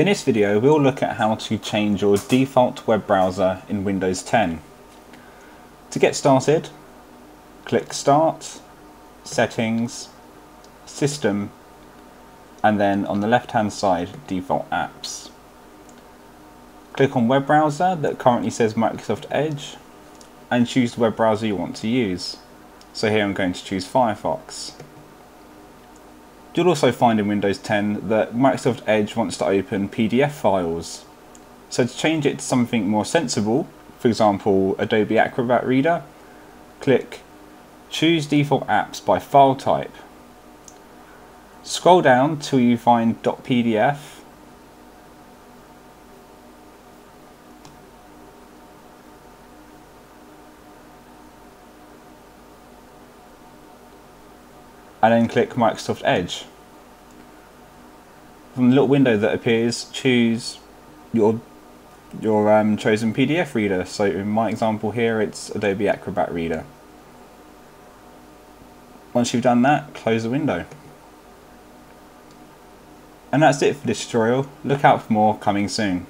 In this video we'll look at how to change your default web browser in Windows 10. To get started, click Start, Settings, System, and then on the left hand side Default Apps. Click on web browser that currently says Microsoft Edge and choose the web browser you want to use. So here I'm going to choose Firefox. You'll also find in Windows 10 that Microsoft Edge wants to open PDF files. So to change it to something more sensible, for example Adobe Acrobat Reader, click Choose Default Apps by File Type. Scroll down till you find .pdf and then click Microsoft Edge. From the little window that appears, choose your your um, chosen PDF reader. So in my example here, it's Adobe Acrobat Reader. Once you've done that, close the window. And that's it for this tutorial. Look out for more coming soon.